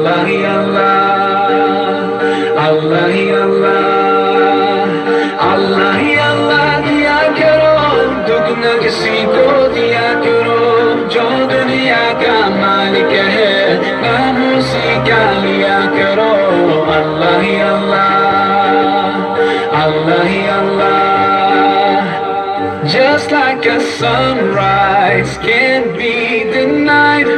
Allah Allah Allah Allah Allah Allah दिया करो दुख न किसी को दिया करो जो दुनिया का मालिक है नाम उसी का लिया करो Allah Allah Allah Allah Just like a sunrise can't be denied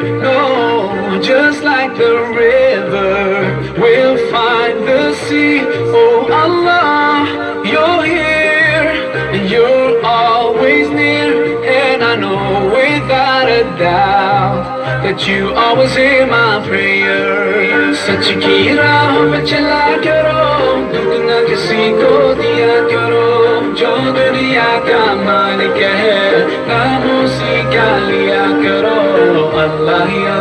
No, just like the river will find the sea Oh Allah, you're here and you're always near And I know without a doubt that you always hear my prayer सच की राह में चला करो दुगना किसी को दिया करो जो दुनिया का मालिक है नाम उसी का लिया करो अल्लाह ही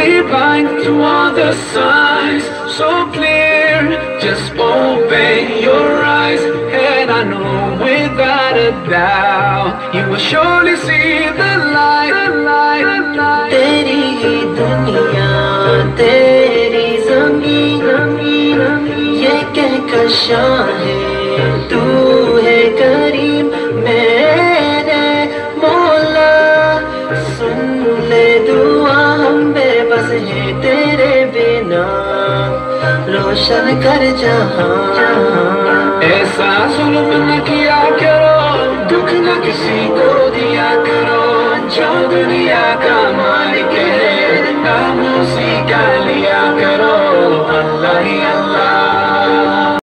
be blind to all the signs. So clear, just open your eyes. And I know without a doubt You will surely see the light, the light, the light. Teri hi duniya, teri zameen, zameen, zameen Ye kehkasha hai रोशन कर जहाँ ऐसा जुल्म न किया करो, दुख न किसी को दिया करो जो दुनिया का मालिक